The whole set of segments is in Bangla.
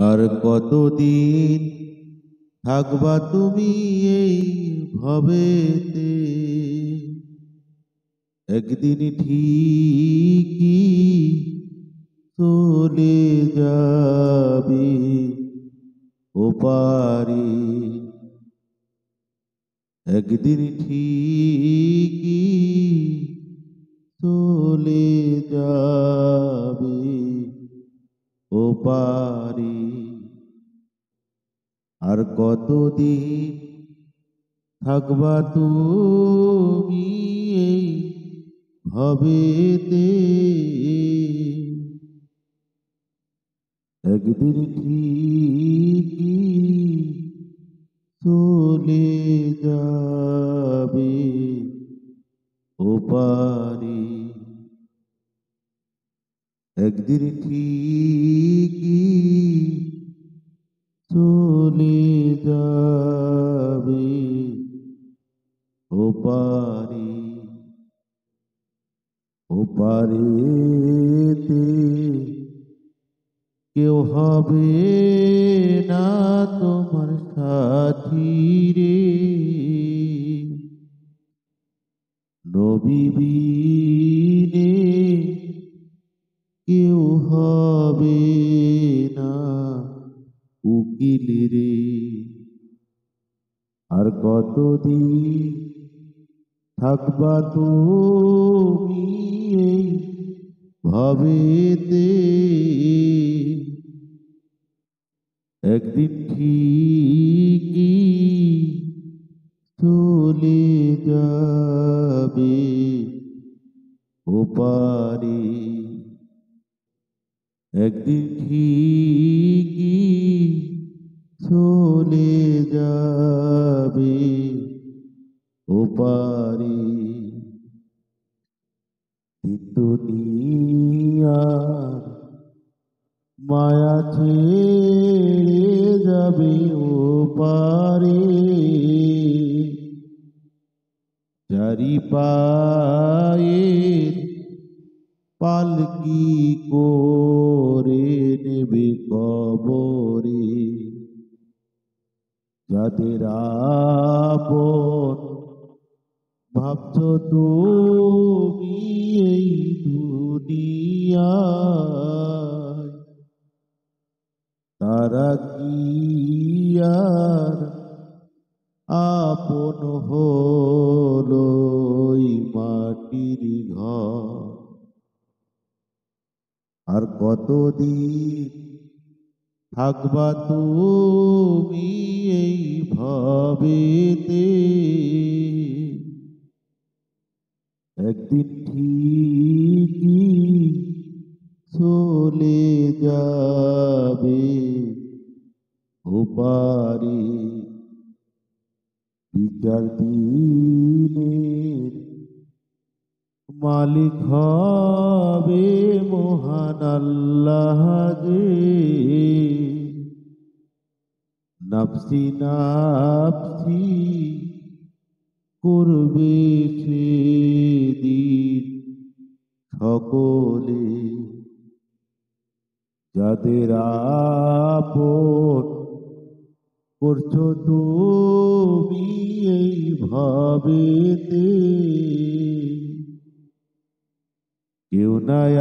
আর কতদিন থাকবা তুমি এই ভবেতে? একদিন ঠিকই চলে যাবে ওপারে একদিন ঠিকই চলে যাবে ওপারে কতদিন থাকবা তুমি এই ভবেতে? একদিন ঠিকই চলে যাবে ওপারে একদিন ঠিকই চলে যাবে ওপারে, ওপারেতে কেউ হবে না তোমার সাথী রে। নবী কেউ হবে না উকিল রে। আর কতদিন থাকবা তুমি ভবেতে? একদিন ঠিকই চলে যাবে ওপারে একদিন ঠিকই দুনিয়া মায়া ছেড়ে যাবে ওপারে চারি পায়ের পালকি করে নেবে কবরে? যাদের আপন ভাবছ তুমি এই দুনিয়ায়। তারা কি আর আপন হলো মাটির ঘর? আর কতদিন থাকবা তুমি এই ভবেতে? একদিন ঠিকই চলে যাবে? ওপারে বিচার দিনের মালিক হবে মহান আল্লাহ যে। নফসি নাফসি করবে সেদিন সকলে যাদের আপন করছ তুমি এই ভাবেতে কেউ নাই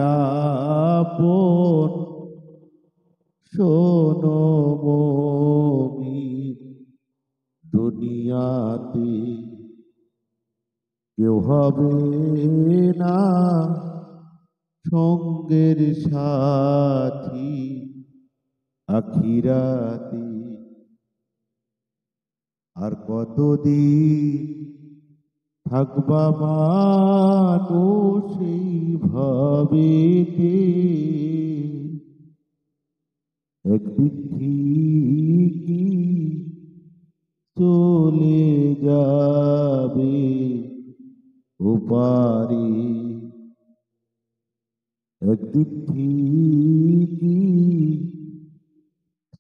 আপন, শোনো মমিন দুনিয়াতে। কেউ হবে না সঙ্গের সাথী আখিরাতে। আর কতদিন থাকবা মানুষ এই ভাবেতে একদিন ঠিকই চলে যাবে ওপারে একদিন ঠিকই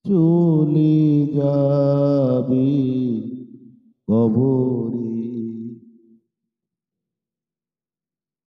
চলে যাবে?